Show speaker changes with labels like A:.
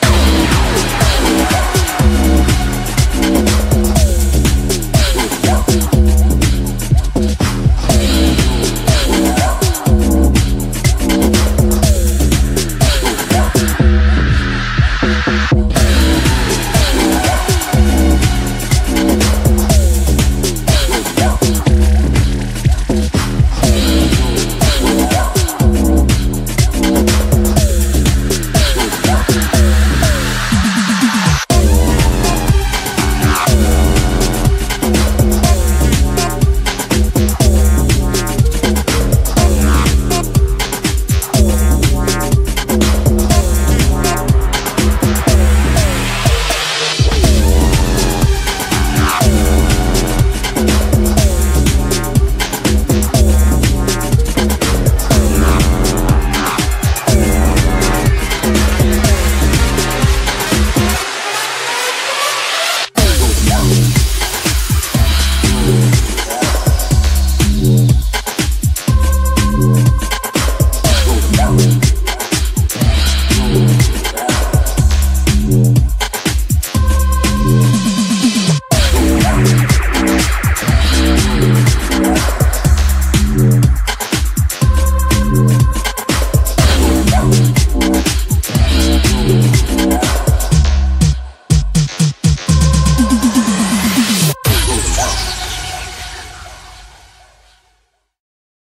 A: oh